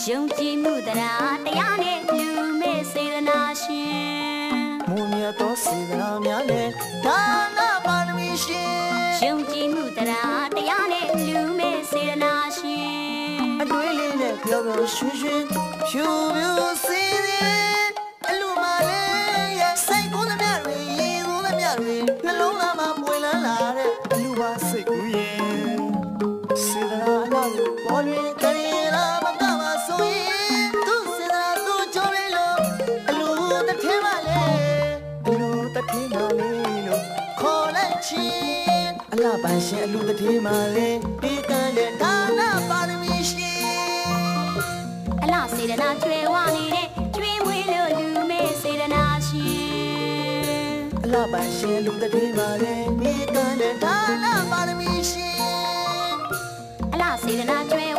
ဒါနပါရမီရှင်ယုံကြည်မှုတရားတရားနဲ့လူမဲ့စေတနာရှင်မုံမြတ်သောစေတနာများနဲ့ဒါနပါရမီရှင်ယုံကြည်မှုတရားတရားနဲ့လူမဲ့စေတနာရှင်အတွေ့လေးနဲ့ပြောပြောရွှင်ရွှင်ဖြူဖြူစီး ခေါ်လိုက်ချင်းအလားပန်ရှင်အလူတစ်ထင်းပါလေဒီကံတဲ့ဒါနပါရမီရှင်အလားစေတနာကျွဲဝနေတဲ့ကျွေးမွေးလို့လူမဲ့စေတနာရှင်အလှပန်ရှင်လူတတိပါလေမိကံတဲ့ဒါနပါရမီရှင်အလားစေတနာကျွဲ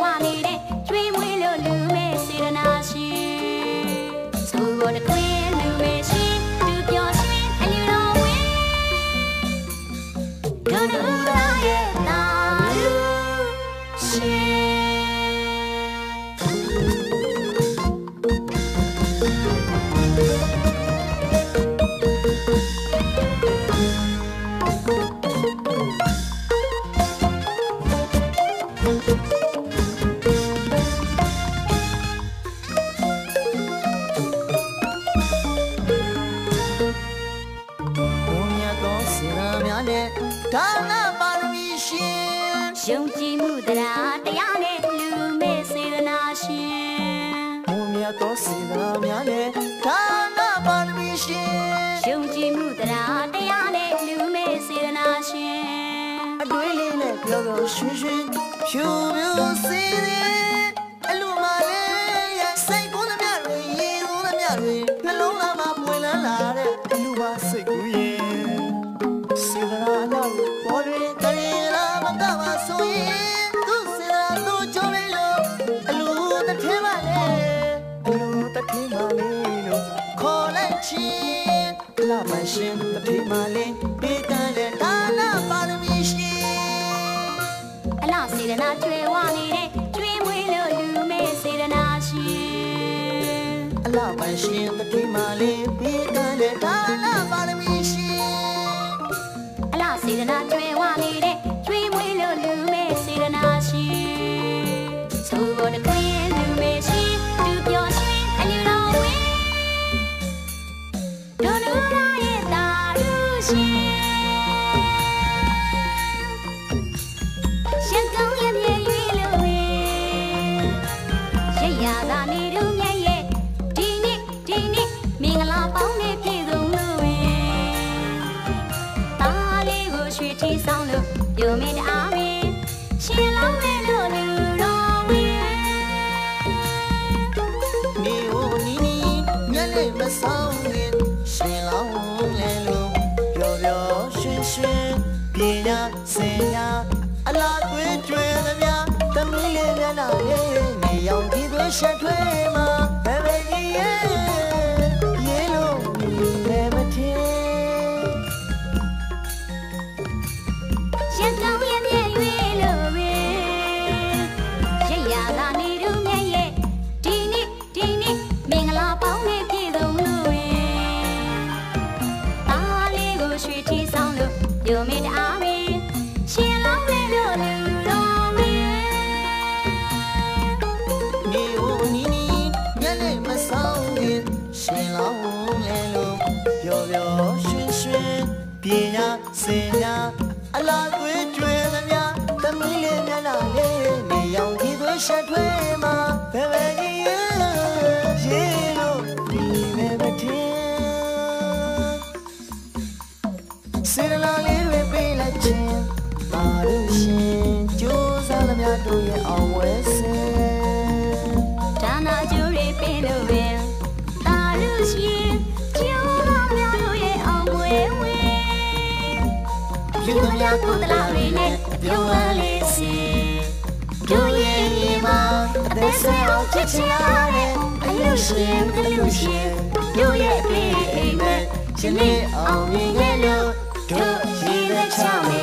ဒါနပါရမီရှင်ယုံကြည်မှုတရားတရားနဲ့လူမဲ့စေတနာရှင်ဘုံမြတ်သောစေရာများနဲ့ဒါနပါရမီရှင်ယုံကြည်မှုတရားတရားနဲ့လူမဲ့စေတနာရှင်အတွေ့လေးနဲ့ပြောပြောရွှင်ရွှင်ဖြူဖြူစီးစီး ရှင်တစ်ထင်းပါလေပေးကမ်းတဲ့ဒါနပါရမီရှင်အလားစေတနာကျွဲဝနေတဲ့ကျွေးမွေးလို့လူမဲ့စေတနာရှင်အလှပန်ရှင်တတိမာလေးပေးကမ်းတဲ့ဒါနပါရမီရှင်အလားစေတနာကျွဲဝနေတဲ့ ရွှေထီဆောင်လို့ပြုံးမင်းတအားပဲရှင်လောင်းမဲ့လို့လူတော်ဝေနေဟိုနီနီမျက်လေးမဆောင်ရင်ရှင်လောင်းလဲလို့ပျော်ပျော်ရွှင်ရွှင်ပညာစင်ညာအလားသွေးကျွေးသမျှသမီးလေးမျက်နှာလေးနေအောင်ဒီသွေးရှက်ထွေးမှာ ဆောင်လို့ယုံမင်းတအားပဲရှင်လောင်းလေးလို့လူတော်ပဲနေဟိုနီနီမျက်လေးမဆောင်ရင်ရှင်လောင်းလဲလို့ပျော်ပျော်ရွှင်ရွှင်ပညာစင်ညာအလားသွေးကျွေးသမျှသမီး စေရလာလေးတွေပေးလိုက်ခြင်းပါလို့ရှင်ကြိုးစားသမျှတို့ရဲ့အောင်ဝဲစင်ဒါနာကျိုးတွေပင်လို့ပဲတာလူရှင်ကျိုးတော်များတို့ရဲ့အောင်မွေဝေလူများကုသလာတွေနဲ့ပြုံးဝဲလေးစီတို့ရဲ့ညီမအသက်ဆွေအောင်ချစ်ချင်ရတဲ့အလူရှင်အလူရှင်တို့ရဲ့အတွေ့အိမ်မဲ့ရှင်လေးအောင်မြင်ခဲ့လို့ Give me the tell me.